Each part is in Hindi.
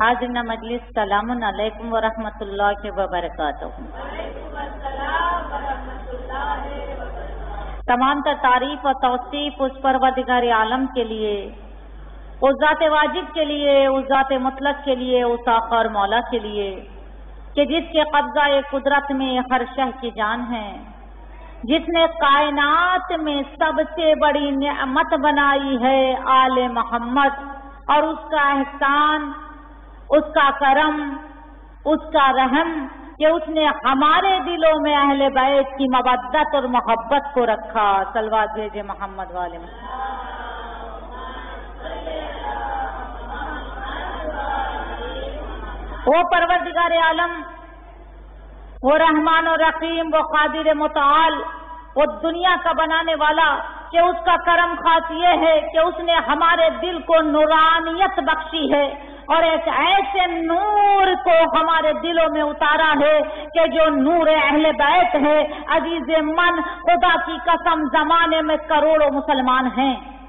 हाजिर मजलिस सलाम अलैकुम वरहमतुल्लाह वबरकातुहू तमाम तर तारीफ़ और तौसीफ उस परवदिगार आलम के लिए उस ज़ात वाजिब के लिए उस ज़ात मुतलक के लिए उस आखर मौला के लिए कि जिसके कब्जा कुदरत में हर शह की जान है जिसने कायनात में सबसे बड़ी नियमत बनाई है आले मोहम्मद और उसका एहसान उसका करम, उसका रहम कि उसने हमारे दिलों में अहले बैत की मबद्दत और मोहब्बत को रखा। सलवा भेजे मोहम्मद वाले में। वो परवरदिगार आलम, वो रहमान और रकीम वो कादिर मुताल वो दुनिया का बनाने वाला कि उसका करम खास ये है कि उसने हमारे दिल को नूरानियत बख्शी है। और एक ऐसे नूर को हमारे दिलों में उतारा है कि जो नूर अहले बैत है, अज़ीज़ मन खुदा की कसम जमाने में करोड़ों मुसलमान हैं।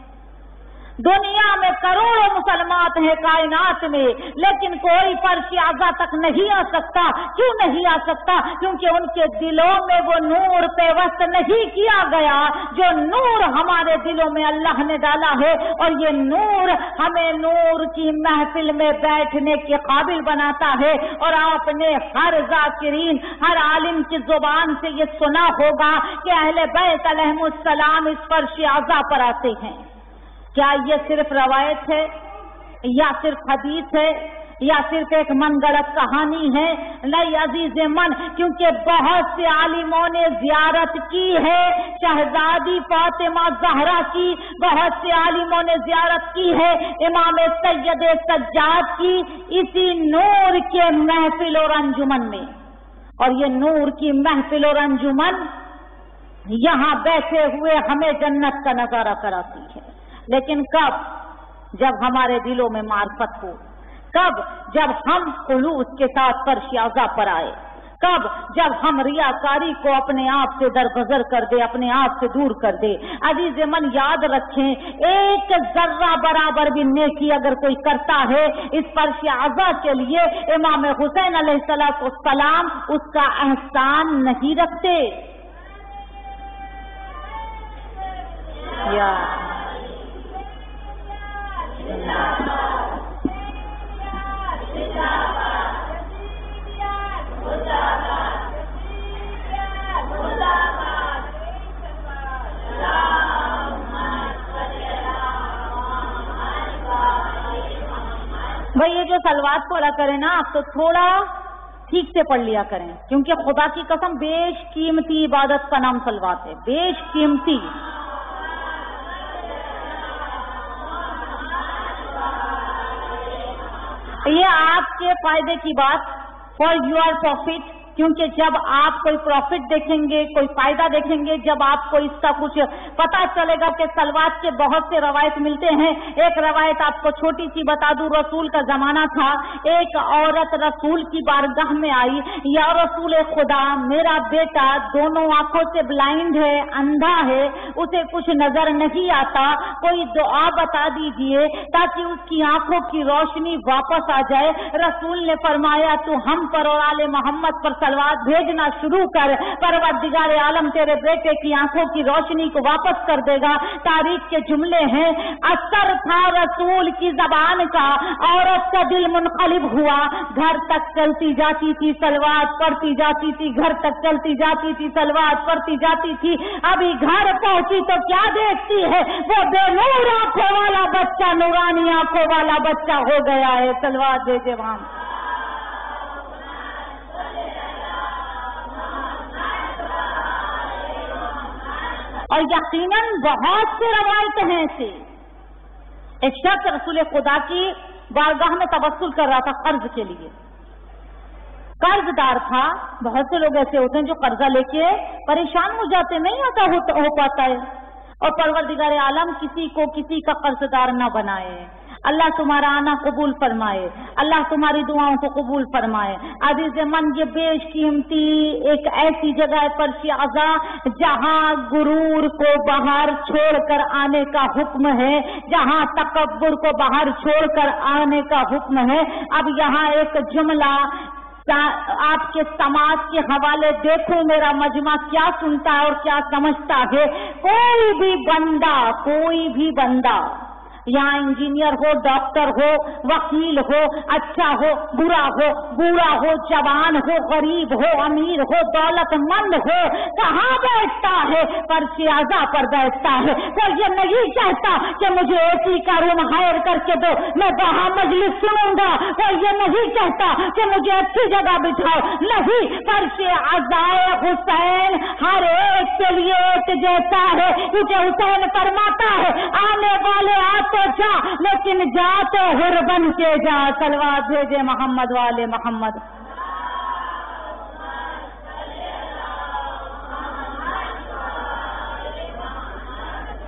दुनिया में करोड़ों मुसलमान हैं कायनात में, लेकिन कोई फर्श आजा तक नहीं आ सकता। क्यों नहीं आ सकता? क्योंकि उनके दिलों में वो नूर पेवस्त नहीं किया गया। जो नूर हमारे दिलों में अल्लाह ने डाला है, और ये नूर हमें नूर की महफिल में बैठने के काबिल बनाता है। और आपने हर जाकिरीन, हर आलिम की ज़ुबान से ये सुना होगा कि अहले बैत इस फर्श आजा पर आते हैं। क्या ये सिर्फ़ रवायत है? या सिर्फ़ हदीस है? या सिर्फ़ एक मन गलत कहानी है? नहीं, अज़ीज़ मन, क्योंकि बहुत से आलिमों ने जियारत की है, शहजादी फातिमा जहरा की, बहुत से आलिमों ने जियारत की है, इमाम सैयद सज्जाद की, इसी नूर के महफिल और अंजुमन में। और ये नूर की महफिल और अंजुमन, यहाँ बैठे हुए हमें जन्नत का नज़ारा कराती है। लेकिन कब जब हमारे दिलों में मार्फत हो? कब जब हम खुलूस के साथ परशियाजा पर आए? कब जब हम रियाकारी को अपने आप से दरगजर कर दे, अपने आप से दूर कर दे? अज़ीज़ मन, याद रखें, एक जर्रा बराबर भी नेकी अगर कोई करता है, इस पर परशियाजा के लिए इमाम हुसैन सलाम उसका एहसान नहीं रखते। या भाई, ये जो सलवात पढ़ा करें ना, आप तो थोड़ा ठीक से पढ़ लिया करें, क्योंकि खुदा की कसम, बेशकीमती इबादत का नाम सलवात है, बेशकीमती। आपके फ़ायदे की बात फॉर यूर प्रॉफिट क्योंकि जब आप कोई प्रॉफिट देखेंगे, कोई फ़ायदा देखेंगे, जब आपको इसका कुछ पता चलेगा कि सलवात के बहुत से रवायत मिलते हैं। एक रवायत आपको छोटी सी बता दू, रसूल का जमाना था। एक औरत रसूल की बारगाह में आई। या रसूल खुदा, मेरा बेटा, दोनों आँखों से ब्लाइंड है, अंधा है, उसे कुछ नज़र नहीं आता। कोई दुआ बता दीजिए, ताकि उसकी आँखों की रोशनी वापस आ जाए। रसूल ने फरमाया, तू हम पर और आले मोहम्मद पर सलवार भेजना शुरू कर। परवरदिगार आलम तेरे बेटे की आँखों की रोशनी को वापस कर देगा। तारीख के जुमले हैं। असर था रसूल की जबान का, औरत का दिल मुनकलिब हुआ। घर तक चलती जाती थी सलवार, पढ़ती जाती थी घर तक चलती जाती थी सलवार, पढ़ती जाती थी। अभी घर पहुँची तो क्या देखती है? वो बेनूर आँखों वाला बच्चा, नूरानी आँखों वाला बच्चा हो गया है। सलवार दे दे और यकीनन बहुत से रवायत हैं ऐसे एक शख्स रसूल खुदा की बारगाह में तबसल कर रहा था कर्ज के लिए। कर्जदार था बहुत से लोग ऐसे होते हैं जो कर्जा लेके परेशान हो जाते नहीं आता हो, हो पाता है। और परवरदिगार आलम किसी को किसी का कर्जदार ना बनाए। अल्लाह तुम्हारा आना कबूल फरमाए, अल्लाह तुम्हारी दुआओं को कबूल फरमाए। अज़ीज़ मन, ये बेशकीमती एक ऐसी जगह पर शियाजा जहाँ गुरूर को बाहर छोड़कर आने का हुक्म है, जहाँ तकबर को बाहर छोड़कर आने का हुक्म है। अब यहाँ एक जुमला आपके समाज के हवाले देखो मेरा मजमा, क्या सुनता है और क्या समझता है? कोई भी बंदा, कोई भी बंदा यहाँ इंजीनियर हो, डॉक्टर हो, वकील हो अच्छा हो, बुरा हो, बूढ़ा हो, जवान हो, गरीब हो, अमीर हो, दौलतमंद हो, कहाँ बैठता है? पर सियाजा पर बैठता है। तो ये नहीं चाहता कि मुझे एसी का रूम हायर करके दो। मैं वहाँ मजलिस सुनूँगा। तो ये नहीं चाहता कि मुझे अच्छी जगह बिठाओ। नहीं पर अजाए हुसैन हर एक के लिए एक जैसा है। क्योंकि हुसैन फरमाता है आने वाले आप तो जा, लेकिन जा तो हुर बन के जा, सलवार भेजे मोहम्मद वाले मोहम्मद।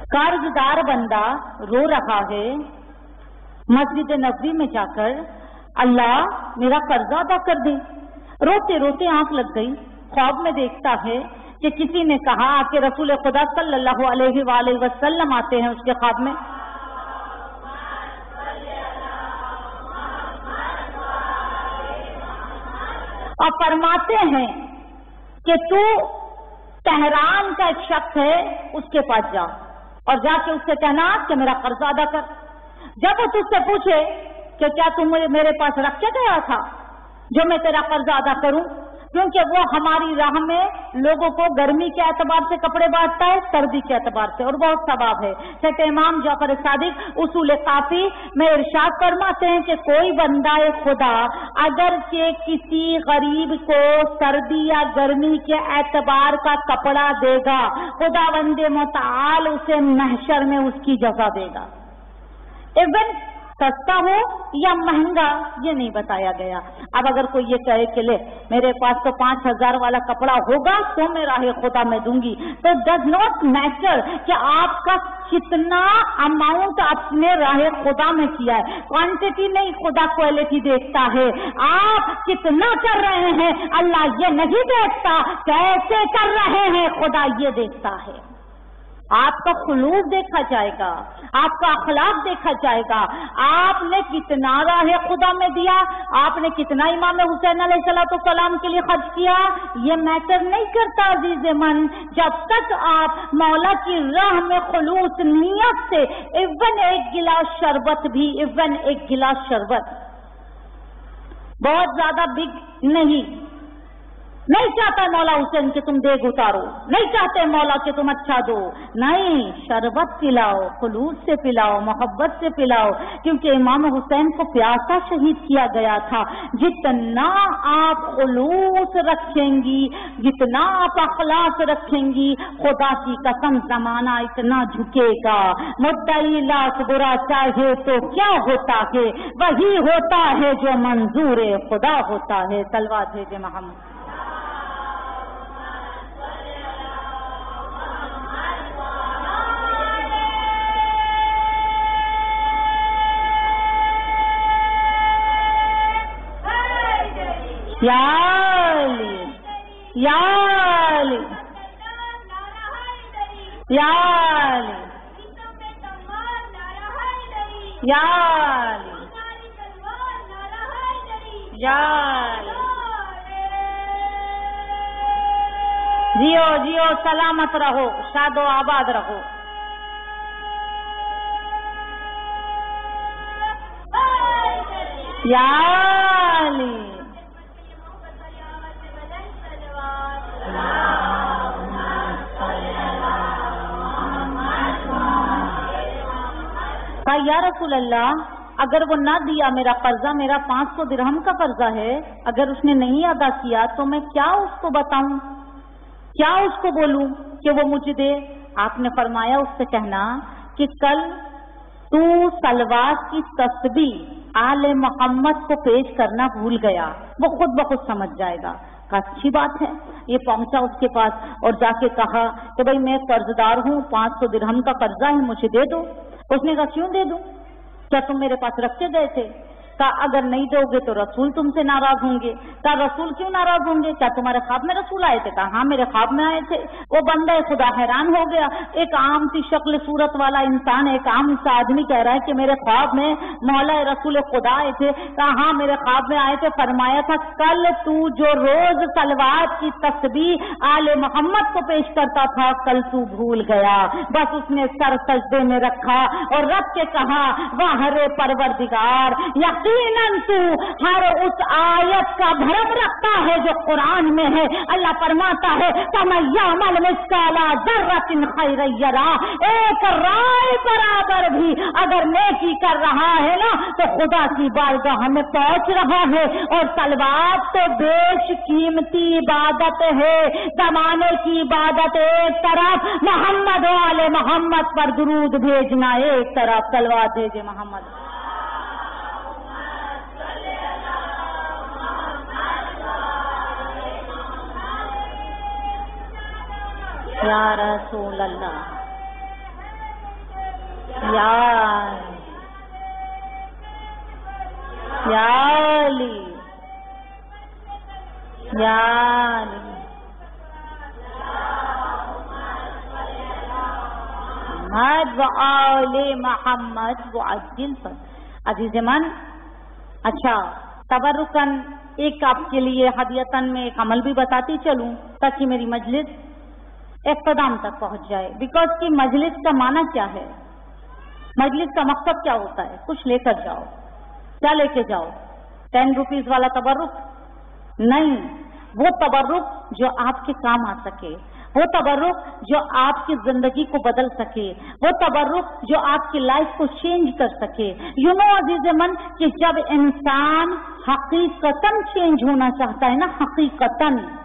कर्जदार बंदा रो रहा है, मस्जिद नबी में जाकर अल्लाह मेरा कर्जा अदा कर दे। रोते रोते आँख लग गई, ख्वाब में देखता है कि किसी ने कहा कि रसूल खुदा सल्लल्लाहु अलैहि वसल्लम आते हैं उसके ख्वाब में? और फरमाते हैं कि तू तहरान का एक शख्स है, उसके पास जा और जाके उससे कहना कि मेरा कर्जा अदा कर। जब वो तुझसे पूछे कि क्या तुम मेरे पास रख के गया था, जो मैं तेरा कर्जा अदा करूँ क्योंकि वो हमारी राह में लोगों को गर्मी के एतबार से कपड़े बांटता है, सर्दी के एतबार से, और बहुत सवाब है। सत इमाम जाफ़र सादिक, उसूल काफ़ी, में इर्शाद फरमाते हैं कि कोई बंदा है खुदा, अगर के किसी गरीब को सर्दी या गर्मी के एतबार का कपड़ा देगा खुदा वंदे मुताल उसे महशर में उसकी जगह देगा। इवन सस्ता हो या महँगा, ये नहीं बताया गया। अब अगर कोई ये कहे कि ले, मेरे पास तो पाँच हज़ार वाला कपड़ा होगा तो मैं राह खुदा में दूँगी। तो डज नॉट मैटर कि आपका कितना अमाउंट आपने राह खुदा में किया है। क्वांटिटी नहीं, खुदा क्वालिटी देखता है। आप कितना कर रहे हैं, अल्लाह ये नहीं देखता। कैसे कर रहे हैं, खुदा ये देखता है। आपका खलूक देखा जाएगा, आपका अखलाक देखा जाएगा। आपने कितना राह खुदा में दिया, आपने कितना इमाम हुसैन सलाम के लिए खर्च किया, ये मैटर नहीं करता अज़ीज़ मन। जब तक आप मौला की राह में खलूस नियत से, इवन एक गिलास शरबत भी, इवन एक गिलास शरबत, बहुत ज़्यादा बिग नहीं। नहीं चाहता मौला हुसैन कि तुम देग उतारो। नहीं चाहते मौला कि तुम अच्छा दो। नहीं, शरबत पिलाओ, खलूस से पिलाओ, मोहब्बत से पिलाओ, क्योंकि इमाम हुसैन को प्यासा शहीद किया गया था। जितना आप खलूस रखेंगी, जितना आप अखलास रखेंगी, खुदा की कसम जमाना इतना झुकेगा। मुद्दई लाख बुरा चाहे तो क्या होता है? वही होता है जो मंजूर खुदा होता है। तलवा भेजे मोहम्मद। याली याली। याली। याली। याली। जियो जियो सलामत रहो शादो आबाद रहो। याली। या रसूल अल्लाह अगर वो ना दिया मेरा कर्जा, मेरा पाँच सौ दिरहम का कर्जा है, अगर उसने नहीं अदा किया तो मैं क्या उसको बताऊँ? क्या उसको बोलूँ कि वो मुझे दे? आपने फरमाया उससे कहना कि कल तू सलवार की तस्बी आले मोहम्मद को पेश करना भूल गया। वो खुद ब खुद समझ जाएगा। अच्छी बात है। ये पहुँचा उसके पास और जाके कहा कि भाई मैं कर्जदार हूँ, पाँच सौ दिरहम का कर्जा है मुझे दे दो। उसने कहा क्यों दे दूँ? क्या तुम मेरे पास रखते गए थे? कहा अगर नहीं दोगे तो रसूल तुमसे नाराज़ होंगे। कहा रसूल क्यों नाराज़ होंगे? क्या तुम्हारे ख्वाब में रसूल आए थे? कहा हाँ मेरे ख्वाब में आए थे। वो बंदा खुदा हैरान हो गया। एक आम सी शक्ल सूरत वाला इंसान, एक आम सा आदमी कह रहा है कि मेरे ख्वाब में मौला रसूल खुदा आए थे। कहा हाँ मेरे ख्वाब में आए थे। फरमाया था, कल तू जो रोज सलवार की तस्वीर आले मोहम्मद को पेश करता था, कल तू भूल गया। बस उसने सर सजदे में रखा और रख के कहा, वाह रे परवरदिगार यकीनन तू हर उस आयत का भरम रखता है जो कुरान में है। अल्लाह फरमाता है तमयमल मिसकाला जर्रतिन खैरयरा एक राय बराबर भी अगर नेकी कर रहा है ना तो खुदा की बारगाह में पहुँच रहा है। और तलवार तो बेश कीमती इबादत है। जमाने की इबादत एक तरफ़, मोहम्मद वाले मोहम्मद पर दुरूद भेजना एक तरफ़, तलवार भेजे मोहम्मद। या रसूल अल्लाह या या अली या अली मोहम्मद अच्छा तबरुकन, एक आपके लिए हदियतन में एक अमल भी बताती चलूँ, ताकि मेरी मजलिस इख्तदाम तक पहुँच जाए। बिकॉज़ की मजलिस का माना क्या है? मजलिस का मकसद क्या होता है? कुछ लेकर जाओ। क्या लेके जाओ? टेन रुपीज़ वाला तबरुक नहीं। वो तबरुक जो आपके काम आ सके। वो तबरुक जो आपकी ज़िंदगी को बदल सके। वो तबरुक जो आपकी लाइफ को चेंज कर सके। यू नो अज़ीज़ मन कि जब इंसान हकीकतन चेंज होना चाहता है ना, हकीकतन।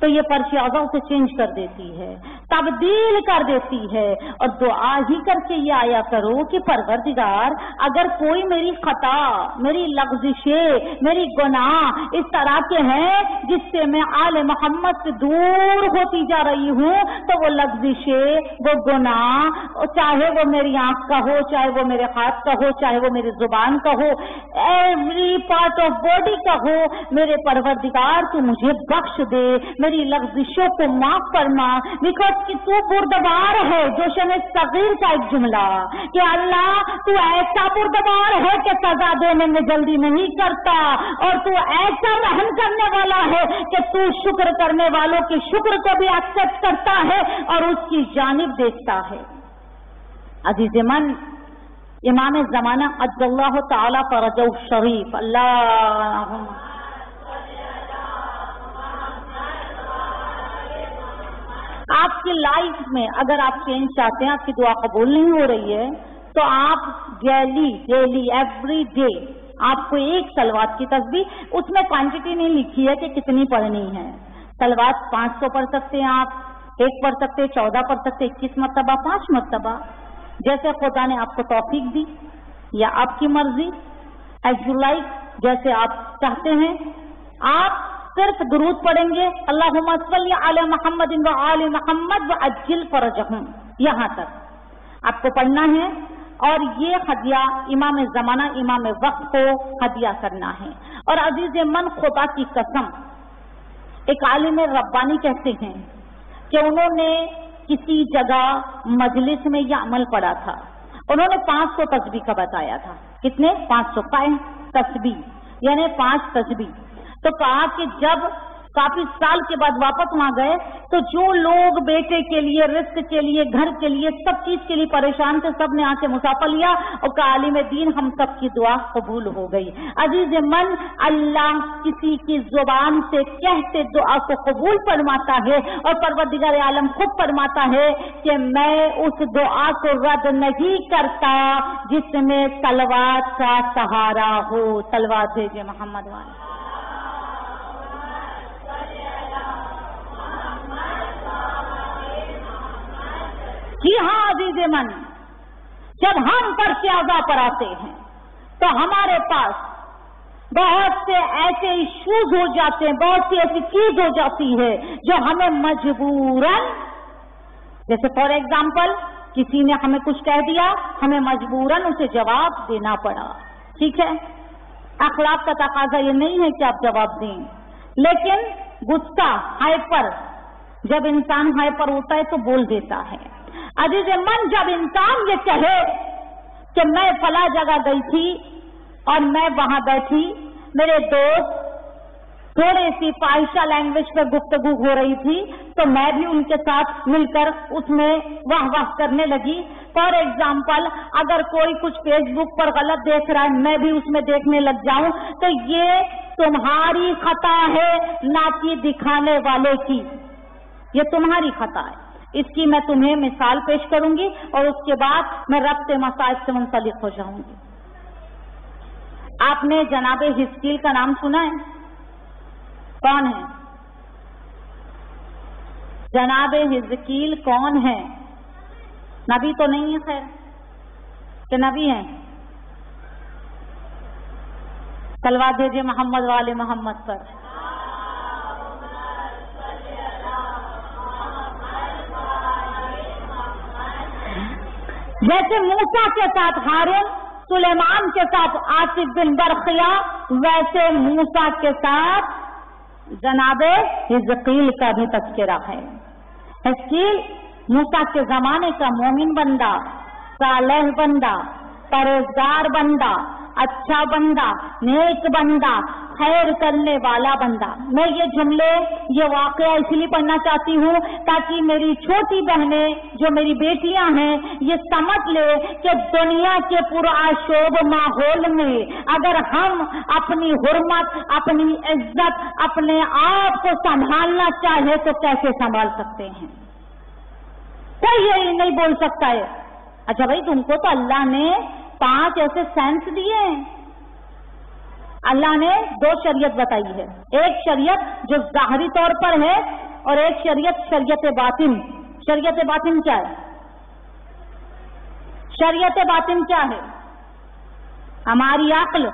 तो ये पर्शियाजा उसे चेंज कर देती है, तब्दील कर देती है। और दुआ ही करके ये आया करो कि परवरदिगार, अगर कोई मेरी खता, मेरी लफ्जिशे मेरी गुनाह इस तरह के हैं जिससे मैं आल मोहम्मद से दूर होती जा रही हूँ तो वो लफ्जिशे वो गुनाह, चाहे वो मेरी आँख का हो, चाहे वो मेरे हाथ का हो, चाहे वो मेरी ज़ुबान का हो एवरी पार्ट ऑफ़ बॉडी का हो, मेरे परवरदिगार तू मुझे बख्श दे मेरी लफ्जिशों को माफ़ करना बिकॉज़ कि तू बुरदबार है जोशन सगीर का एक जुमला। कि अल्लाह, तू ऐसा बुरदबार है कि सजा देने में जल्दी नहीं करता, और तू ऐसा रहम करने वाला है कि तू शुक्र करने वालों के शुक्र को भी एक्सेप्ट करता है और उसकी जानब देखता है। अज़ीज़ मन, इमाम जमाना अज्लाह ताला फरजौ शरीफ अल्लाह आपकी लाइफ में अगर आप चेंज चाहते हैं, आपकी दुआ कबूल नहीं हो रही है तो आप डेली डेली एवरी डे आपको एक सलवार की तस्वीर, उसमें क्वांटिटी नहीं लिखी है कि कितनी पढ़नी है। सलवार पाँच सौ पढ़ सकते हैं आप, एक पढ़ सकते हैं, चौदह पढ़ सकते हैं, इक्कीस मरतबा, पाँच मरतबा। जैसे खुदा ने आपको टॉपिक दी, या आपकी मर्ज़ी एज यू लाइक जैसे आप चाहते हैं, आप सिर्फ़ दुरूद पढ़ेंगे। अल्लाह आल मोहम्मद आल मोहम्मद व अजिल फरजहम यहाँ तक। आपको पढ़ना है और ये हदिया इमाम जमाना, इमाम वक्त को हदिया करना है। और अज़ीज़ मन खुदा की कसम, एक आलिम रब्बानी कहते हैं कि उन्होंने किसी जगह मजलिस में यह अमल पड़ा था। उन्होंने पाँच सौ तस्बी का बताया था। कितने? पाँच सौ का तस्बी यानी पाँच तस्बी तो कहा कि जब काफ़ी साल के बाद वापस वहाँ गए तो जो लोग बेटे के लिए, रिस्क के लिए, घर के लिए, सब चीज़ के लिए परेशान थे सबने आके मुसाफा लिया और काली में दीन, हम सब की दुआ कबूल हो गई। अज़ीज़ मन, अल्लाह किसी की ज़ुबान से कहते दुआ को कबूल फरमाता है और परवरदिगार आलम खुद फरमाता है कि मैं उस दुआ को रद्द नहीं करता जिसमें तलवार का सहारा हो। तलवार भेजे मोहम्मद वाले। जी हाँ अज़ीज़ मन जब हम पर प्याजा पर आते हैं तो हमारे पास बहुत से ऐसे इश्यूज़ हो जाते हैं, बहुत सी ऐसी चीज़ हो जाती है जो हमें मजबूरन, जैसे फॉर एग्ज़ाम्पल किसी ने हमें कुछ कह दिया, हमें मजबूरन उसे जवाब देना पड़ा। ठीक है? अखलाक का तकाजा ये नहीं है कि आप जवाब दें। लेकिन गुस्सा हाइपर जब इंसान हाइपर होता है तो बोल देता है। अज़ीज़ मन जब इंसान ये कहे कि मैं फला जगह गई थी और मैं वहाँ बैठी, मेरे दोस्त थोड़ी सी फाहिशा लैंग्वेज पर गुफ्तगु हो रही थी तो मैं भी उनके साथ मिलकर उसमें वाह वाह करने लगी। फॉर एग्ज़ाम्पल अगर कोई कुछ फेसबुक पर गलत देख रहा है, मैं भी उसमें देखने लग जाऊँ तो ये तुम्हारी खता है, ना कि दिखाने वाले की। ये तुम्हारी खता है। इसकी मैं तुम्हें मिसाल पेश करूँगी और उसके बाद मैं रब्त मसाज से मुंसलिक हो जाऊँगी। आपने जनाब हिस्कील का नाम सुना है? कौन है? जनाब हिजकील कौन है? नबी तो नहीं है, खैर। कि नबी है? तलवा दीजिए मोहम्मद वाले मोहम्मद पर। जैसे मूसा के साथ हारून, सुलेमान के साथ आसिफ बिन बरखिया, वैसे मूसा के साथ जनाबे हिजकील का भी तस्करा है। हिजकील मूसा के जमाने का मोमिन बंदा, सालह बंदा, परहेजगार बंदा अच्छा बंदा, नेक बंदा, खैर करने वाला बंदा। मैं ये जुमले, ये वाकया इसलिए पढ़ना चाहती हूँ ताकि मेरी छोटी बहनें, जो मेरी बेटियाँ हैं, ये समझ ले कि दुनिया के पुराशोभ माहौल में अगर हम अपनी हुरमत, अपनी इज़्ज़त, अपने आप को संभालना चाहे तो कैसे संभाल सकते हैं? कोई यही नहीं बोल सकता है। अच्छा भाई, तुमको तो अल्लाह ने पाँच ऐसे सेंस दिए हैं। अल्लाह ने दो शरीयत बताई है। एक शरीयत जो जाहरी तौर पर है और एक शरीयत शरीयत बातिन। शरीयत बातिन क्या है? शरीयत बातिन क्या है? हमारी अक्ल।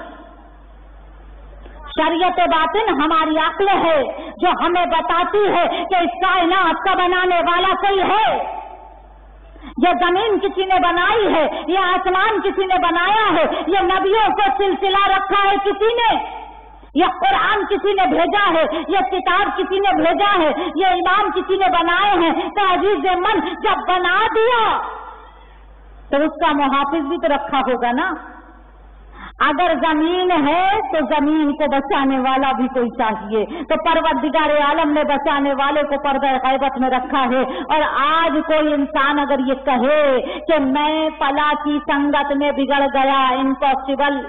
शरीयत बातिन हमारी अक्ल है, जो हमें बताती है कि इस कायनात का बनाने वाला कोई है। ये ज़मीन किसी ने बनाई है, ये आसमान किसी ने बनाया है, ये नबियों को सिलसिला रखा है किसी ने, ये कुरान किसी ने भेजा है, ये किताब किसी ने भेजा है, ये इमाम किसी ने बनाए हैं तो अज़ीज़ मन जब बना दिया तो उसका मुहाफिज भी तो रखा होगा ना। अगर ज़मीन है तो ज़मीन को बचाने वाला भी कोई चाहिए। तो पर्वत परवरदिगार आलम ने बचाने वाले को पर्दा गैबत में रखा है। और आज कोई इंसान अगर ये कहे कि मैं पला की संगत में बिगड़ गया इम्पॉसिबल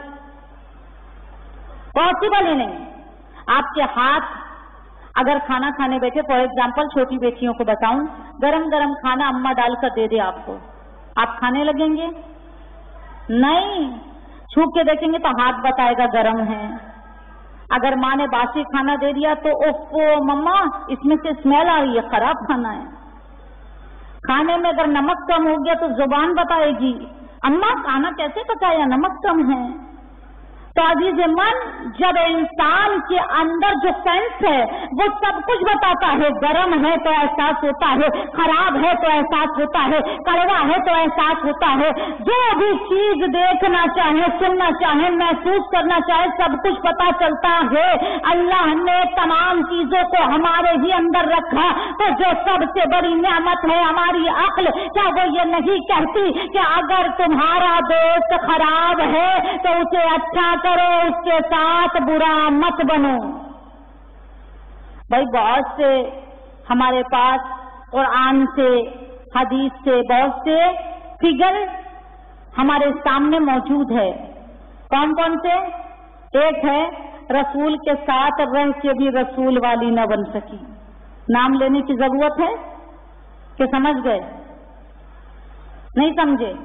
पॉसिबल ही नहीं। आपके हाथ, अगर खाना खाने बैठे फॉर एग्ज़ाम्पल छोटी बेटियों को बताऊँ गरम गरम खाना अम्मा डालकर दे दे आपको। आप खाने लगेंगे? नहीं। छू के देखेंगे तो हाथ बताएगा गर्म है। अगर माँ ने बासी खाना दे दिया तो ओफो, मम्मा, इसमें से स्मेल आ रही है, खराब खाना है। खाने में अगर नमक कम हो गया तो ज़ुबान बताएगी, अम्मा, खाना कैसे पकाया, नमक कम है। तो अज़ीज़ मन, जब इंसान के अंदर जो सेंस है, वो सब कुछ बताता है। गर्म है तो एहसास होता है, खराब है तो एहसास होता है, कड़वा है तो एहसास होता है। जो भी चीज़ देखना चाहे, सुनना चाहे, महसूस करना चाहे, सब कुछ पता चलता है। अल्लाह ने तमाम चीज़ों को हमारे ही अंदर रखा। तो जो सबसे बड़ी नियामत है, हमारी अक्ल, क्या वो ये नहीं कहती कि अगर तुम्हारा दोस्त खराब है तो उसे अच्छा करो, उसके साथ बुरा मत बनो। भाई बहुत से हमारे पास कुरान से, हदीस से, बहुत से फिगर हमारे सामने मौजूद है। कौन कौन से? एक है, रसूल के साथ रह के भी रसूल वाली न बन सकी। नाम लेने की ज़रूरत है? कि समझ गए? नहीं समझे?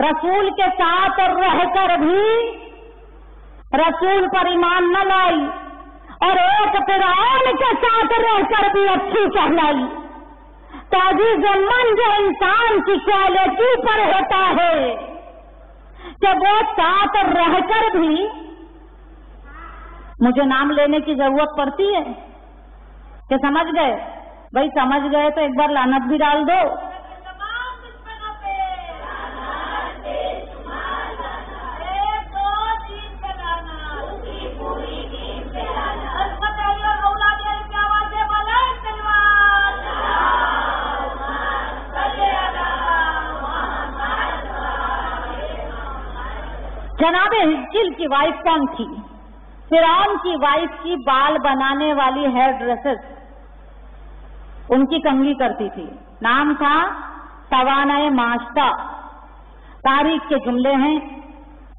रसूल के साथ रहकर भी रसूल पर ईमान न लाई और एक फिरौन के साथ रहकर भी अच्छी कहलाई। ताजी मन जो इंसान की क्वालिटी पर होता है कि वो साथ रहकर भी मुझे नाम लेने की ज़रूरत पड़ती है। कि समझ गए? भाई समझ गए तो एक बार लानत भी डाल दो। जनाब हिजिल की वाइफ कौन थी? फिरौन की वाइफ की बाल बनाने वाली हेयर ड्रेसेस उनकी कंगी करती थी। नाम था सवाना माश्ता। तारीख के जुमले हैं।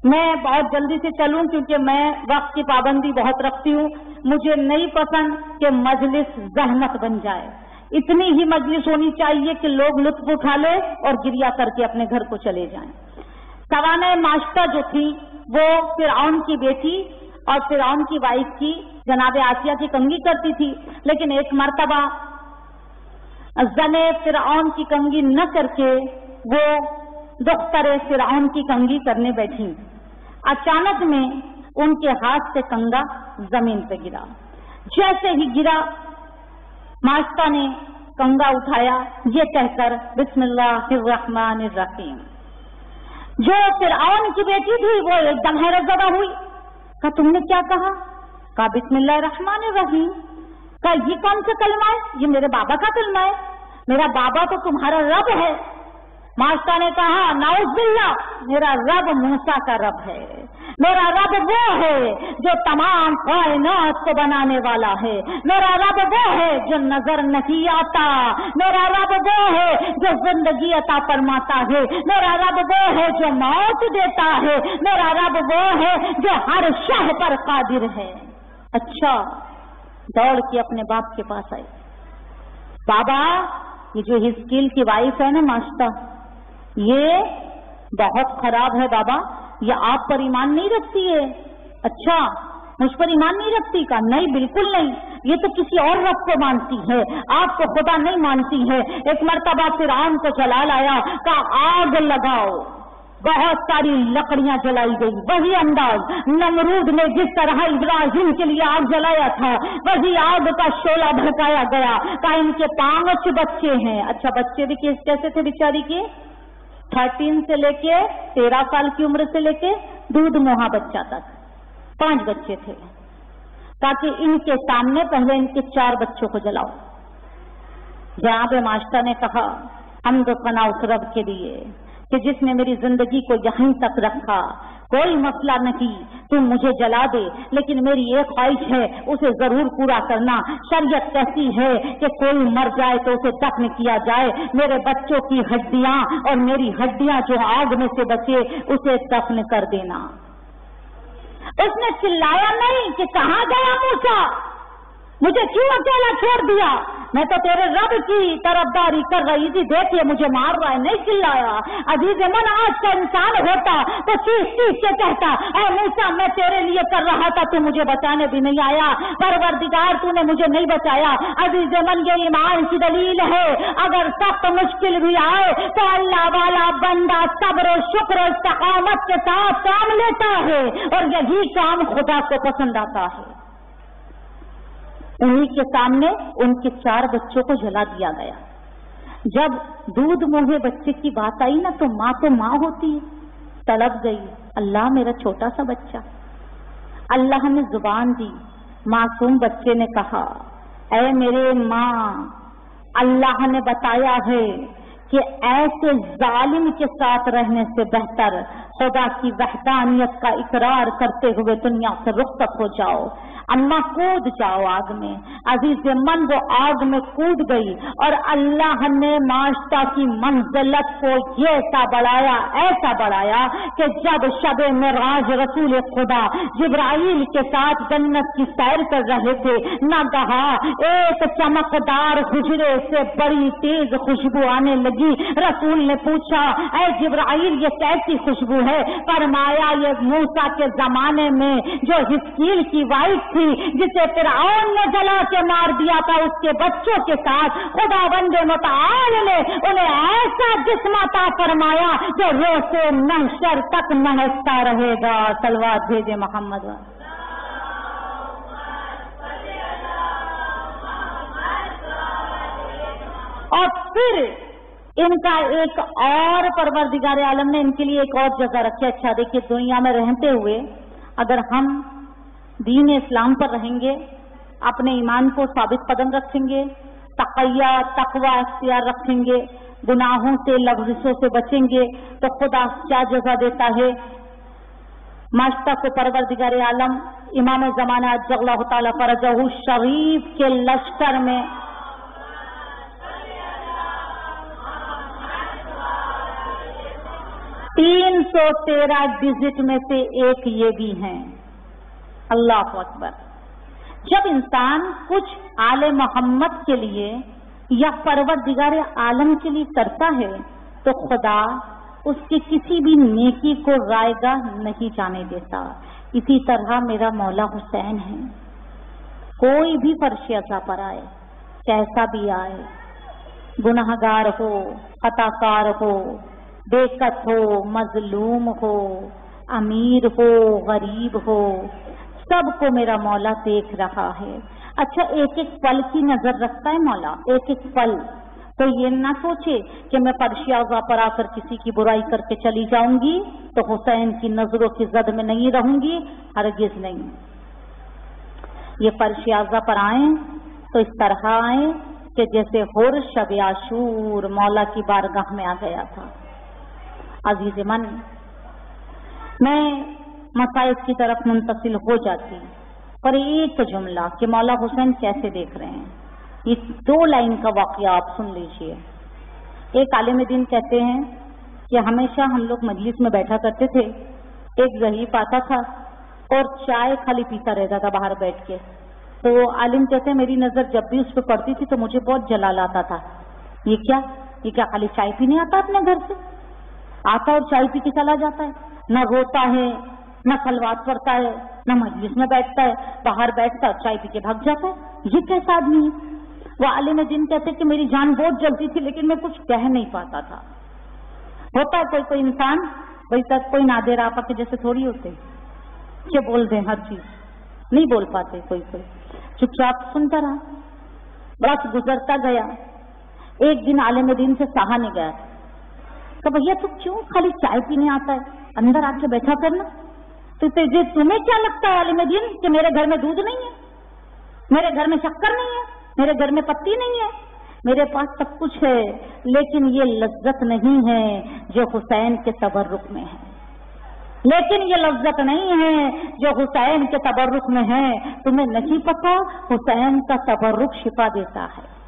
मैं बहुत जल्दी से चलूँ क्योंकि मैं वक्त की पाबंदी बहुत रखती हूँ। मुझे नहीं पसंद कि मजलिस जहमत बन जाए। इतनी ही मजलिस होनी चाहिए कि लोग लुत्फ उठा ले और गिरिया करके अपने घर को चले जाएँ। सवाना मास्टर जो थी, वो फिर की बेटी और फिर की वाइफ की जनाब आसिया की कंगी करती थी। लेकिन एक मरतबा जने फिर की कंगी न करके वो दुख्तर फिर की कंगी करने बैठी। अचानक में उनके हाथ से कंगा ज़मीन पे गिरा। जैसे ही गिरा मास्ता ने कंगा उठाया। ये कहकर बिस्मिल्लाह रहीम जो फिरौन की बेटी थी, वो एकदम हैरत जदा हुई। का तुमने क्या कहा? का बिस्मिल्ला रहमान रहीम का ये कौन सा कलमा है? ये मेरे बाबा का कलमा है। मेरा बाबा तो तुम्हारा रब है। मास्टर ने कहा नाउजिल्ला मेरा रब मूसा का रब है। मेरा रब वो है जो तमाम कायनात को बनाने वाला है। मेरा रब वो है जो नज़र नहीं आता। मेरा रब वो है जो ज़िंदगी अता फरमाता है। मेरा रब वो है जो मौत देता है। मेरा रब वो है जो हर शह पर कादिर है। अच्छा दौड़ के अपने बाप के पास आई बाबा, ये जो हिस्किल की वाइफ है ना, मास्टर, ये बहुत खराब है बाबा। ये आप पर ईमान नहीं रखती है? अच्छा मुझ पर ईमान नहीं रखती का? नहीं, बिल्कुल नहीं। ये तो किसी और रब को मानती है। आपको खुदा नहीं मानती है। एक मरतबा फिर आम को जला लाया का आग लगाओ। बहुत सारी लकड़ियाँ जलाई गई। वही अंदाज नमरूद ने जिस तरह इब्राहिम के लिए आग जलाया था, वही आग का शोला भड़काया गया। का इनके पाँच बच्चे हैं। अच्छा बच्चे भी कैसे थे बिचारी के? थर्टीन से लेके तेरह साल की उम्र से लेके दूध मोहा बच्चा तक। पाँच बच्चे थे। ताकि इनके सामने पहले इनके चार बच्चों को जलाओ। जहाँ पे मास्टर ने कहा, हम दो फना उस रब के लिए कि जिसने मेरी ज़िंदगी को यहीं तक रखा कोई मसला नहीं। तुम मुझे जला दे, लेकिन मेरी एक ख्वाहिश है, उसे ज़रूर पूरा करना। शरीयत कहती है कि कोई मर जाए तो उसे दफन किया जाए। मेरे बच्चों की हड्डियाँ और मेरी हड्डियाँ जो आग में से बचे, उसे दफन कर देना। उसने चिल्लाया नहीं कि कहा गया मूसा? मुझे क्यों अकेला छोड़ दिया? मैं तो तेरे रब की तरफदारी कर रही थी। देखिए, मुझे मार रहा है, नहीं चिल्लाया। अज़ीज़ मन आज का इंसान होता तो चीज़ चीज़ के कहता, ऐ मूसा, मैं तेरे लिए कर रहा था, तू मुझे बचाने भी नहीं आया। परवरदिगार, तूने मुझे नहीं बचाया। अज़ीज़ मन, ये ईमान की दलील है। अगर सख्त मुश्किल भी आए तो अल्लाह वाला बंदा सब्र शुक्र इस्तकामत के साथ काम लेता है और यही काम खुदा को पसंद आता है। उन्हीं के सामने उनके चार बच्चों को जला दिया गया। जब दूध मोहे बच्चे की बात आई ना तो माँ तो माँ होती है। तड़प गई, अल्लाह मेरा छोटा सा बच्चा। अल्लाह ने ज़ुबान दी। मासूम बच्चे ने कहा, ऐ मेरे माँ, अल्लाह ने बताया है कि ऐसे जालिम के साथ रहने से बेहतर खुदा की वहदानियत का इकरार करते हुए दुनिया से रुख्सत हो जाओ। अम्मा कूद जाओ आग में। अज़ीज़ मन वो आग में कूद गई और अल्लाह ने माशता की मंजिलत को ऐसा बढ़ाया ऐसा बढ़ाया कि जब शब मराज रसूल खुदा जिब्राइल के साथ जन्नत की सैर कर रहे थे न कहा एक चमकदार खुशरे से बड़ी तेज खुशबू आने लगी। रसूल ने पूछा, ऐ जिब्राइल, ये कैसी खुशबू है? फरमाया, ये मूसा के जमाने में जो हिस्कील की वाइफ थी, जिसे फिर ने जला के मार दिया था, उसके बच्चों के साथ खुदा बंदे मुताल ने उन्हें ऐसा जिसमाता फरमाया जो रो से नहशर तक महसता रहेगा। सलवार भेजे मोहम्मद। और फिर इनका एक और परवरदिगार आलम ने इनके लिए एक और जगह रखी अच्छा देखिए, दुनिया में रहते हुए अगर हम दीन इस्लाम पर रहेंगे, अपने ईमान को साबित कदम रखेंगे तकैया तकवा अख्तियार रखेंगे, गुनाहों से, लफ्जों से बचेंगे तो खुदा क्या जगह देता है? माश्ता को परवर आलम, इमाम जमाना जगला शरीफ के लश्कर में तीन सौ तेरह डिजिट में से एक ये भी हैं। अल्लाह अकबर। जब इंसान कुछ आले मोहम्मद के लिए या परवर दिगार आलम के लिए करता है तो खुदा उसकी किसी भी नेकी को रायगा नहीं जाने देता। इसी तरह मेरा मौला हुसैन है। कोई भी फर्शियता पर आए कैसा भी आए, गुनाहगार हो, खताकार हो बेकत हो, मजलूम हो, अमीर हो, गरीब हो, सबको मेरा मौला देख रहा है। अच्छा एक एक पल की नज़र रखता है मौला एक एक पल। तो ये ना सोचे कि मैं परशियाजा पर आकर किसी की बुराई करके चली जाऊँगी तो हुसैन की नज़रों की जद में नहीं रहूँगी, हरगिज नहीं। ये परशियाजा पर आए तो इस तरह आए कि जैसे हुर शब आशूर मौला की बारगाह में आ गया था। अज़ीज़ मन मैं मसाइब की तरफ़ मुंतकिल हो जाती पर एक जुमला कि मौला हुसैन कैसे देख रहे हैं? ये दो लाइन का वाक्य आप सुन लीजिए। एक आलिम दिन कहते हैं कि हमेशा हम लोग मजलिस में बैठा करते थे, एक गरीब आता था और चाय खाली पीता रहता था बाहर बैठ के। तो आलिम कहते मेरी नज़र जब भी उस पर पड़ती थी तो मुझे बहुत जलाल आता था। ये क्या? ये क्या खाली चाय पीने आता अपने घर से? आता और चाय पी के चला जाता है। न रोता है, न सलवार पड़ता है, न मजलिस में बैठता है, बाहर बैठता है चाय पी के भाग जाता है। ये कैसा आदमी है? वो आलिम दिन कहते कि मेरी जान बहुत जलती थी, लेकिन मैं कुछ कह नहीं पाता था। होता है कोई कोई इंसान वही तक कोई नादेर आपा के जैसे थोड़ी होते। क्या बोल दे हर चीज़? नहीं बोल पाते कोई कोई। चुपचाप सुनता रहा। बस गुजरता गया। एक दिन आलिम दिन से सहा नहीं गया तो भैया तू क्यों खाली चाय पीने आता है? अंदर आके बैठा करना। तो तुझे तुम्हें क्या लगता है आलिम दिन कि मेरे घर में दूध नहीं है? मेरे घर में शक्कर नहीं है? मेरे घर में पत्ती नहीं है? मेरे पास सब कुछ है, लेकिन ये लज्जत नहीं है जो हुसैन के तबर्रुक में है। लेकिन ये लज्जत नहीं है जो हुसैन के तबर्रुक में है। तुम्हें नहीं पता, हुसैन का तबर्रुक शिफा देता है।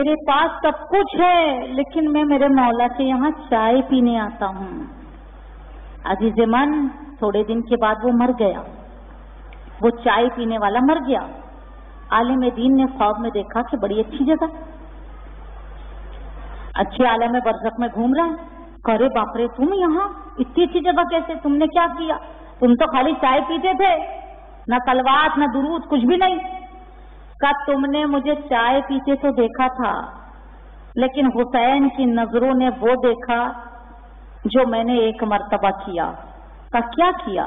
मेरे पास सब कुछ है, लेकिन मैं मेरे मौला के यहाँ चाय पीने आता हूँ। अज़ीज़ मन, थोड़े दिन के बाद वो मर गया। वो चाय पीने वाला मर गया। आलिम दीन ने ख्वाब में देखा कि बड़ी अच्छी जगह। अच्छे आलम बरसक में घूम रहा है। करे बापरे, तुम यहाँ? इतनी अच्छी जगह कैसे? तुमने क्या किया? तुम तो खाली चाय पीते थे। ना कलवात ना दुरूद, कुछ भी नहीं। का तुमने मुझे चाय पीते तो देखा था, लेकिन हुसैन की नज़रों ने वो देखा जो मैंने एक मर्तबा किया। का क्या किया?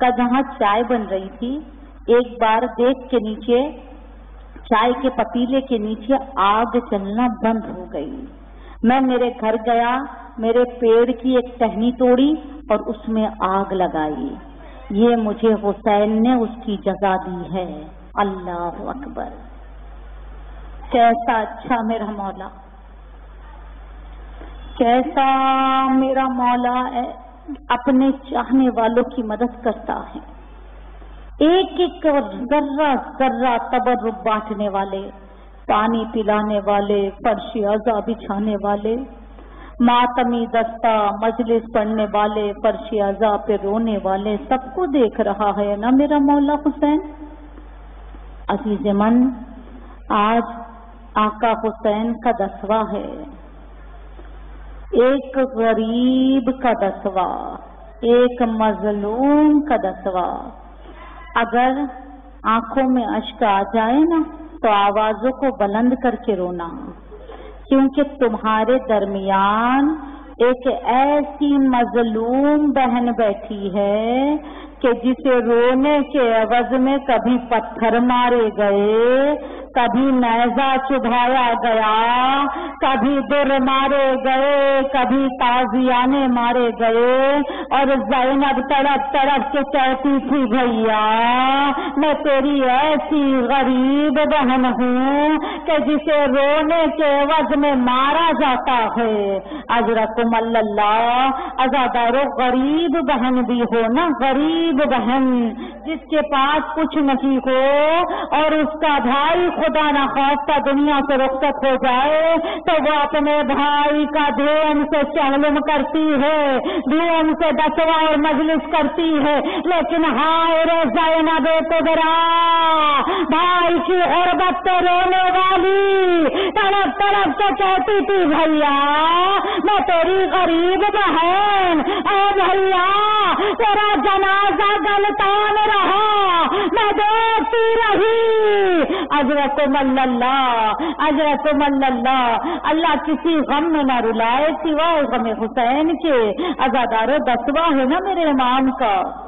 का जहाँ चाय बन रही थी, एक बार देख के नीचे, चाय के पतीले के नीचे आग चलना बंद हो गई। मैं मेरे घर गया, मेरे पेड़ की एक टहनी तोड़ी और उसमें आग लगाई। ये मुझे हुसैन ने उसकी जगह दी है। अल्लाह अकबर। कैसा अच्छा मेरा मौला। कैसा मेरा मौला है, अपने चाहने वालों की मदद करता है। एक एक जर्रा जर्रा तबर बांटने वाले, पानी पिलाने वाले, फर्शी अजा बिछाने वाले, मातमी दस्ता मजलिस पढ़ने वाले, फर्शी अजा पे रोने वाले, सबको देख रहा है ना मेरा मौला हुसैन? अज़ीज़ मन, आज आका हुसैन का दसवा है। एक गरीब का दसवा, एक मजलूम का दसवा। अगर आँखों में अश्क आ जाए ना तो आवाजों को बुलंद करके रोना। क्योंकि तुम्हारे दरमियान एक ऐसी मजलूम बहन बैठी है कि जिसे रोने के अवज में कभी पत्थर मारे गए कभी नैजा चुभाया गया, कभी दुर मारे गए, कभी ताजियाने मारे गए। और जैनब तड़प तड़प के कहती थी, भैया, मैं तेरी ऐसी गरीब बहन हूँ कि जिसे रोने के वज में मारा जाता है। अजरकुम अजादारो गरीब बहन भी हो ना, गरीब बहन, जिसके पास कुछ नहीं हो और उसका भाई खुदा न खास्ता दुनिया से रुखसत हो जाए तो वो अपने भाई का धीम से चहलुम करती है धीम से दसवा और मजलिस करती है। लेकिन हाय रे जैना बे कुदरा भाई की औरबत तो रोने वाली, तड़प तड़प के कहती थी, भैया, मैं तेरी गरीब बहन, ओ भैया, तेरा जनाजा गलतान रहा, मैं देखती रही। अजरत अल्लाह अजरत अल्लाह अल्लाह किसी गम में न रुलाए सिवाय गम हुसैन के। अजादारो दसवा है ना मेरे इमाम का।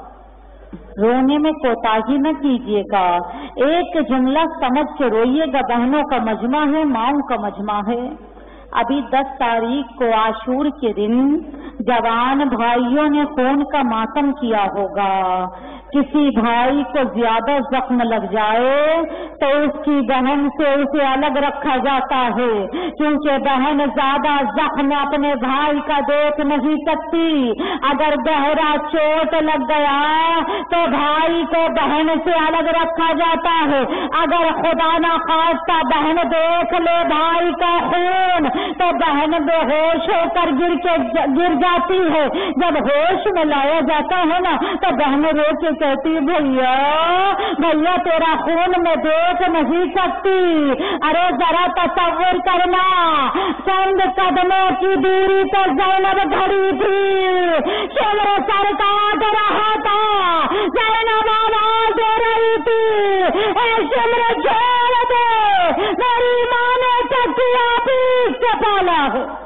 रोने में कोताही न कीजिएगा। एक जुमला समझ के रोइएगा, बहनों का मजमा है, माओ का मजमा है। अभी दस तारीख को आशूर के दिन, जवान भाइयों ने खून का मातम किया होगा। किसी भाई को ज़्यादा जख्म लग जाए तो उसकी बहन से उसे अलग रखा जाता है। क्योंकि बहन ज़्यादा जख्म अपने भाई का देख नहीं सकती। अगर गहरा चोट लग गया तो भाई को बहन से अलग रखा जाता है। अगर खुदा ना खास्ता बहन देख ले भाई का खून तो बहन बेहोश होकर गिर के गिर जाती है। जब होश में लाया जाता है ना तो बहन रो के कहती, भैया भैया, तेरा खून में देख नहीं सकती। अरे जरा तस्वुर करना। चंद कदमों की दूरी पर जैनब खड़ी थी। शिवर सर काट रहा था। जैनब आवाज़ दे रही थी। शिमर छोड़ दे। मेरी माँ ने चकिया पीस पाला है।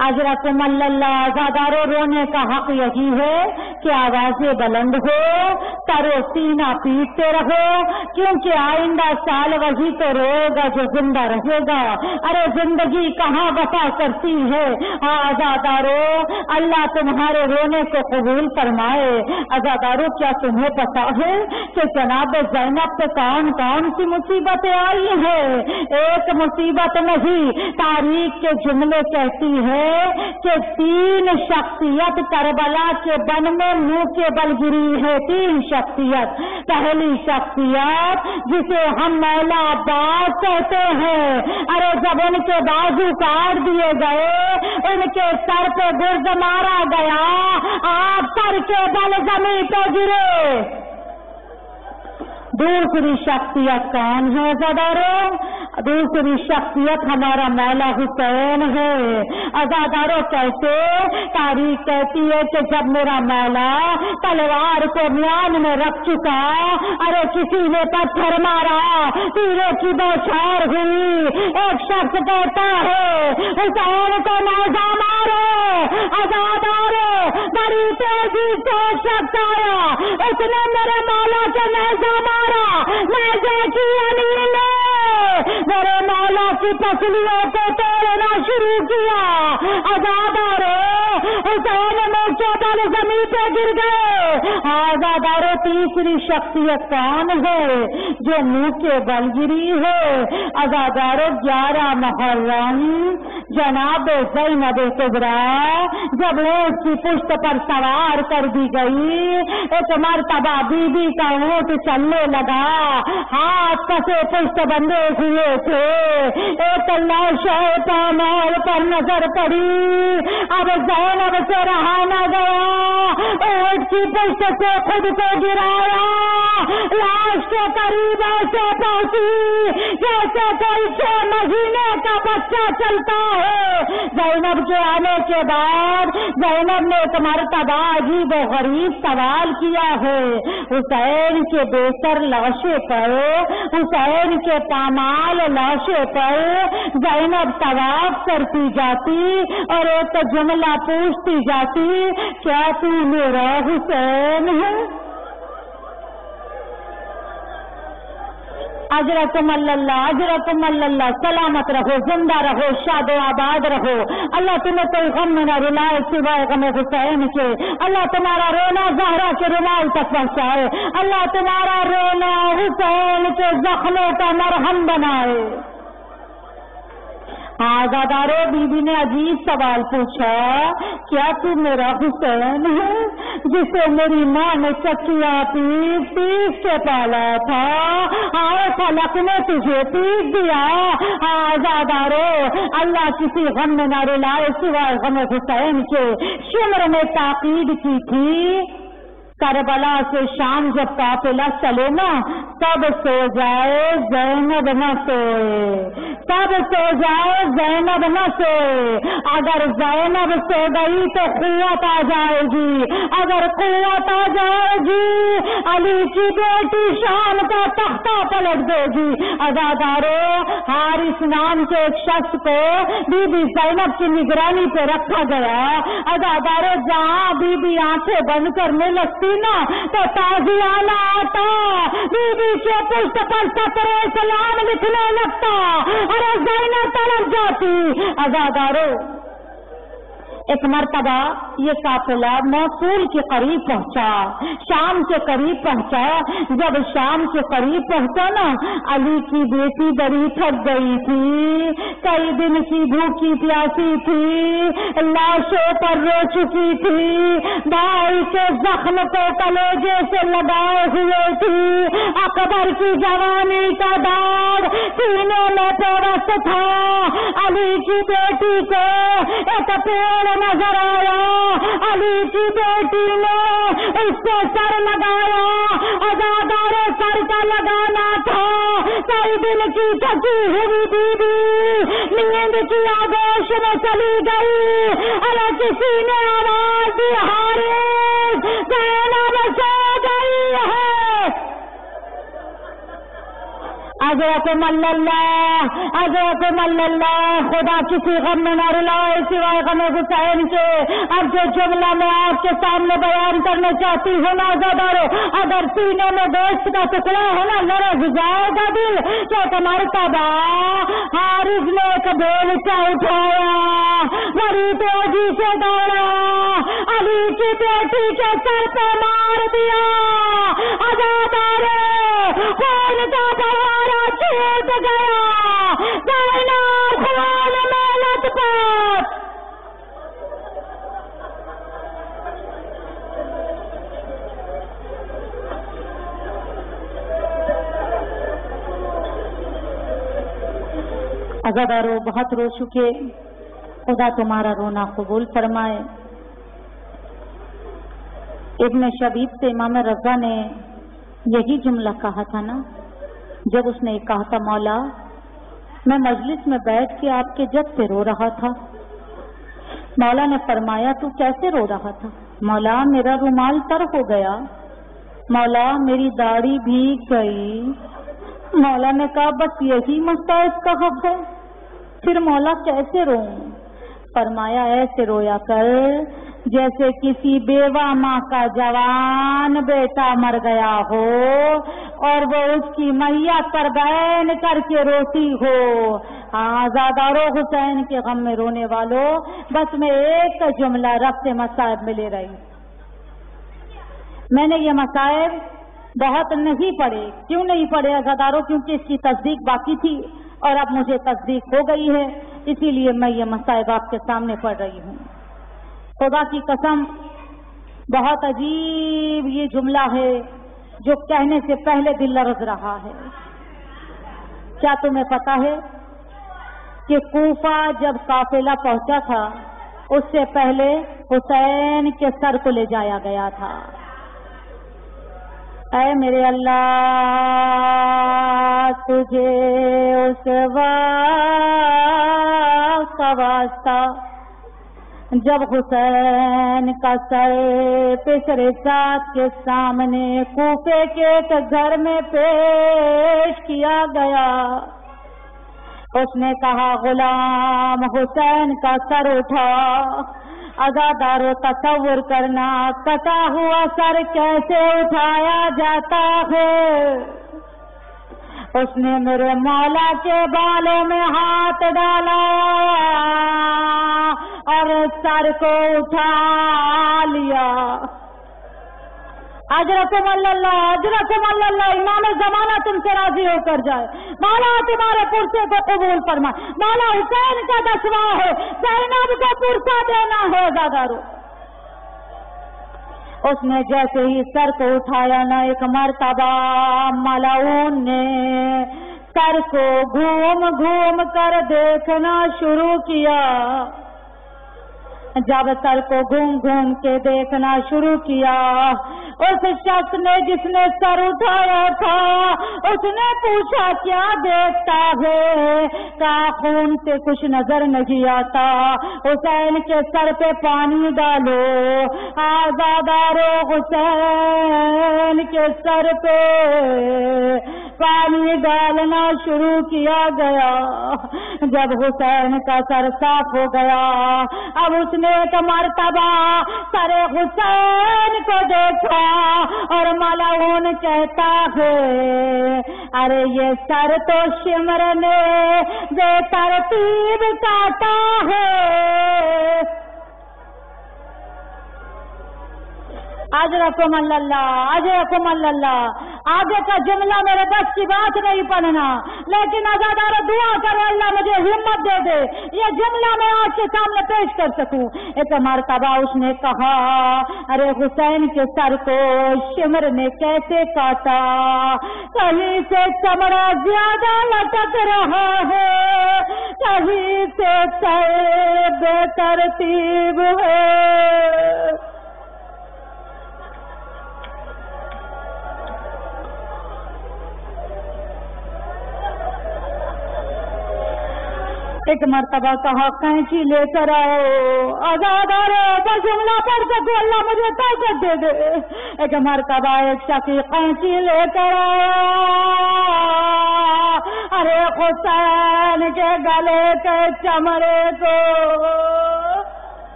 अजरकुम आजादारो रोने का हक यही है कि आवाज़ें बुलंद हो, तरो सीना पीटते रहो। क्योंकि आइंदा साल वही तो रोएगा जो ज़िंदा रहेगा। अरे ज़िंदगी कहाँ बसा करती है आजादारो? अल्लाह तुम्हारे रोने को कबूल फरमाए। आजादारो, क्या तुम्हें पता है कि जनाब जैनब पे कौन कौन सी मुसीबतें आई है? एक मुसीबत नहीं, तारीख के जुमले कहती है कि तीन शख्सियत करबला के बन में मुँह के बल गिरी है तीन शख्सियत। पहली शख्सियत जिसे हम मौला अब्बास कहते हैं। अरे जब उनके बाजू काट दिए गए, उनके सर पे गुर्द मारा गया, आप सर के बल ज़मीन पे गिरे। दूसरी शख्सियत कौन है जदारो दूसरी शख्सियत हमारा मौला हुसैन है। अजादारो कैसे तारीख कहती है कि जब मेरा मौला तलवार को म्यान में रख चुका, अरे किसी ने पत्थर मारा, तीरों की बौछार हुई। एक शख्स कहता है, हुसैन को नौजा मारो, अजादारो, बड़ी तेज़ी से शख्स आया, उसने मेरे मौला के नौजा मारा मैं की अली ने मेरे मौला की पसलियों को तोड़ना शुरू किया। आजादारो हुसैन मोर्चे बल ज़मीन पे गिर गए। आजादारो तीसरी शख्सियत कौन है जो मुँह के बल गिरी है आजादारो ग्यारह मुहर्रम। जनाब जैनब कुबरा, जब वो उसकी पुष्ट पर सवार कर दी गई, एक मरतबा बीबी का ऊँट चलने लगा। हाथ कसे पुष्ट बंधे हुए थे। एक लाश माल पर नज़र पड़ी। अब जैनब से रहा न गया। ऊँट की पुष्ट से खुद को गिराया। लाश के करीब ऐसे पहुँची, जैसे कोई छह महीने का बच्चा चलता है। जैनब के आने के बाद जैनब ने एक मरतबा अजीब गरीब सवाल किया है। हुसैन के बेसर लाशे पर, हुसैन के पामाल लाशे पर जैनब तवाफ करती जाती और एक जुमला पूछती जाती, क्या तू मेरा हुसैन है? अजरतम अल्लाह अजरतम अल्लाह सलामत रहो, ज़िंदा रहो, शादो आबाद रहो। अल्लाह तुम्हें कोई गम न रुलाए सिवाय गम हुसैन के। अल्लाह तुम्हारा रोना जहरा के रुमाल तक पहुँचाए। अल्लाह तुम्हारा रोना हुसैन के जख्मों का मरहम बनाए। आजादारो बीबी ने अजीब सवाल पूछा, क्या तू मेरा हुसैन है, जिसे मेरी माँ ने चकिया पीस पीस के पाला था? आए फलक ने तुझे पीस दिया। आजादारो, अल्लाह किसी गम में न रुलाए सिवाय गम हुसैन के। शिमर में ताकीद की थी। करबला से शाम जब काफिला चले ना, तब सो जाए जैनब न सोए। तब सो जाए जैनब न सोए। अगर जैनब सो गई तो कुत आ जाएगी। अगर कुत आ जाएगी, अली की बेटी शाम का तख्ता पलट देगी। अदादारो, हारिस नाम के एक शख्स को बीबी जैनब की निगरानी पे रखा गया। अदादारो, जहाँ बीबी आँखें बंद करने लगती ना तो ताजियाना आता। बीबी के पुष्ट पर सतरे सलाम लिखने लगता। अरे जैनब तरफ़ जाती। आजादारो एक मरतबा, ये काफिला मौसूल के करीब पहुँचा, शाम के करीब पहुँचा। जब शाम के करीब पहुँचा ना, अली की बेटी बड़ी थक गई थी। कई दिन की भूखी प्यासी थी, लाशों पर रो चुकी थी। भाई के जख्म को कलेजे से लगाए हुए थी। अकबर की जवानी का दाग सीने में पेरस था। अली की बेटी को एक पेड़ नज़र आया। अली की बेटी ने उसको सर लगाया। अजादार सर का लगाना था। कई दिन की थकी हुई दीदी नींद की आगोश में चली गई। अरे किसी ने आवाज़ दी हारे जैनब सो गई है अजरकुम अल्लाह अजरकुम अल्लाह खुदा किसी गम में न रुलाए सिवाय गम हुसैन के। अब जो जुमला मैं आपके सामने बयान करना चाहती हूँ, नाजादारो, अगर सीने में दोस्त का टुकड़ा है ना लरज जाएगा दिल तो तुम्हारे तबा हारिज ने एक बेलचा उठाया। बड़ी तेज़ी से दौड़ा, अली की बेटी के सर पे मार दिया। अजादारे कौन का तो फवारा छूट गया। जाना खून में बहुत रो चुके। खुदा तुम्हारा रोना कबूल फरमाए। इब्न शबीब से इमाम रजा ने यही जुमला कहा था ना? जब उसने कहा था, मौला, मैं मजलिस में बैठ के आपके जब से रो रहा था। मौला ने फरमाया, तू कैसे रो रहा था? मौला, मेरा रुमाल तर हो गया। मौला, मेरी दाढ़ी भीग गई। मौला ने कहा, बस यही मसला इसका हक है। फिर मौला, कैसे रो फरमाया, ऐसे रोया कर जैसे किसी बेवा माँ का जवान बेटा मर गया हो और वो उसकी मैया पर बैन करके रोती हो। आजादारो हुसैन के गम में रोने वालों, बस मैं एक जुमला रब से मसायब में ले रही। मैंने ये मसायब बहुत नहीं पढ़े। क्यों नहीं पढ़े आजादारों क्योंकि इसकी तस्दीक बाकी थी और अब मुझे तस्दीक हो गई है। इसीलिए मैं ये मसायब आपके सामने पढ़ रही हूँ। खुदा की कसम, बहुत अजीब ये जुमला है जो कहने से पहले दिल लरज रहा है। क्या तुम्हें पता है कि कूफा जब काफिला पहुँचा था, उससे पहले हुसैन के सर को ले जाया गया था। ऐ मेरे अल्लाह, तुझे उस वास्ता जब हुसैन का सर पिछड़े साथ के सामने कूफे के घर में पेश किया गया। उसने कहा, गुलाम हुसैन का सर उठा। अजादारो तस्वुर करना कटा हुआ सर कैसे उठाया जाता है? उसने मेरे मौला के बालों में हाथ डाला। और सर को उठा लिया। अजरकुम अल्लाह अजरकुम अल्लाह इमाम जमाना तुमसे राज़ी होकर जाए। माला तुम्हारे पुरसे को कबूल फरमा माला हुसैन का दसवा है, जैनब को पुरसा देना है दादारो उसने जैसे ही सर को उठाया ना एक मरतबा मलाउन ने सर को घूम घूम कर देखना शुरू किया। जब सर को घूम घूम के देखना शुरू किया। उस शख्स ने जिसने सर उठाया था, उसने पूछा, क्या देखता है? का खून से कुछ नज़र नहीं आता। हुसैन के सर पे पानी डालो। आजादारो हुसैन के सर पे। पानी डालना शुरू किया गया। जब हुसैन का सर साफ़ हो गया, अब उसने एक मरतबा सरे हुसैन को देखा। और मलाउन कहता है, अरे ये सर तो शिमर ने बेतरतीब काटा है। आज रकम अल्लाह आज रकम अल्लाह आगे का जुमला मेरे बस की बात नहीं पढ़ना। लेकिन आजादार दुआ करो, अल्लाह मुझे हिम्मत दे दे। ये जुमला मैं आज के सामने पेश कर सकूँ। एक मरतबा उसने कहा, अरे हुसैन के सर को शिमर ने कैसे काटा? कहीं से चमड़ा ज़्यादा लटक रहा है? कहीं से बेतरतीब है? एक मरतबा कहा, कैंची लेकर आओ। आज़ाद आ रहे जुमला पढ़ सकू अल्लाह मुझे ताकत दे दे। एक मरतबा, एक शकी कैंची लेकर आओ। अरे हुसैन के गले के चमड़े को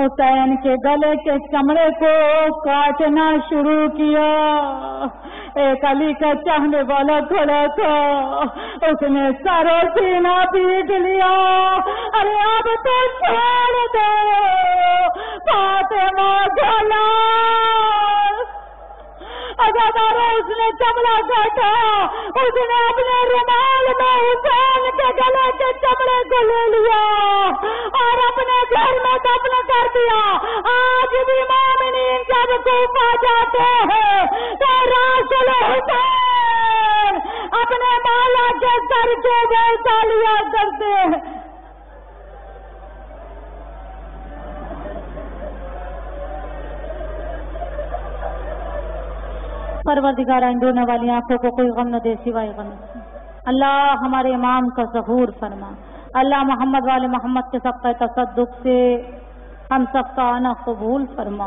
हुसैन के गले के चमड़े को काटना शुरू किया। एक अली का चाहने वाला खड़ा था। उसने सारो सीना पीट लिया। अरे अब तो छोड़ दो। फातिमा गला अजादारो उसने चमड़ा काटा, उसने अपने रुमाल में हुसैन गले के चमड़े को ले लिया और अपने जेल में दफन कर दिया। आज भी जब जाते हैं तो हुसैन अपने माला के सर के लिया करते हैं। परवरदिगार वाली आँखों को कोई गम न दे सिवाय गम। अल्लाह हमारे इमाम का जहूर फरमा। अल्लाह मोहम्मद वाले मोहम्मद के सबका तसदुक से हम सबका आना कबूल फरमा।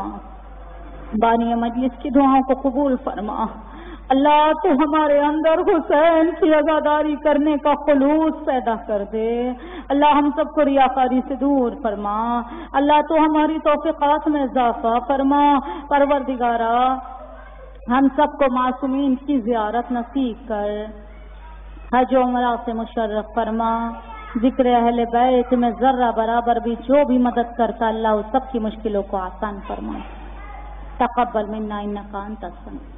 बानी मजलिस की दुआओं को कबूल फरमा। अल्लाह तो हमारे अंदर हुसैन की अजादारी करने का खलूस पैदा कर दे। अल्लाह हम सबको रियाकारी से दूर फरमा। अल्लाह तो हमारी तोफ़ीक़ात में इजाफा फरमा। परवरदिगारा, हम सबको मासूमीन की जियारत नसीब कर। हज उमरा से मुशर्रफ फरमा, ज़िक्र अहल बैत में जर्रा बराबर भी जो भी मदद करता, अल्लाह उस सबकी मुश्किलों को आसान फरमा तकबल मिन्ना तक अंत